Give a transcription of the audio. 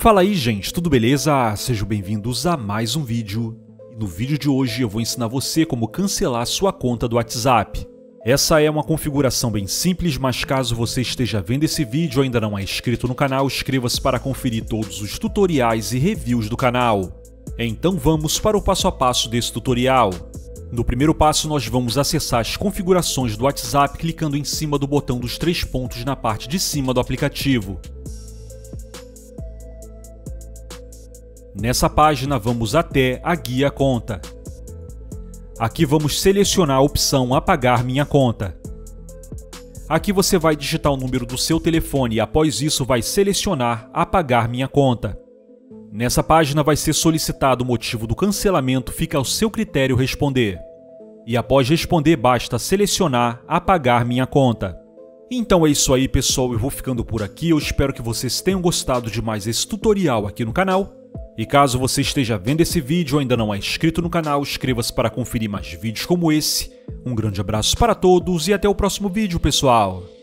Fala aí gente, tudo beleza? Sejam bem-vindos a mais um vídeo. No vídeo de hoje eu vou ensinar você como cancelar sua conta do WhatsApp. Essa é uma configuração bem simples, mas caso você esteja vendo esse vídeo e ainda não é inscrito no canal, inscreva-se para conferir todos os tutoriais e reviews do canal. Então vamos para o passo a passo desse tutorial. No primeiro passo, nós vamos acessar as configurações do WhatsApp clicando em cima do botão dos três pontos na parte de cima do aplicativo. Nessa página, vamos até a Guia Conta. Aqui vamos selecionar a opção Apagar minha conta. Aqui você vai digitar o número do seu telefone e após isso vai selecionar Apagar minha conta. Nessa página vai ser solicitado o motivo do cancelamento, fica ao seu critério responder. E após responder, basta selecionar Apagar minha conta. Então é isso aí pessoal, eu vou ficando por aqui, eu espero que vocês tenham gostado de mais esse tutorial aqui no canal. E caso você esteja vendo esse vídeo ou ainda não é inscrito no canal, inscreva-se para conferir mais vídeos como esse. Um grande abraço para todos e até o próximo vídeo pessoal!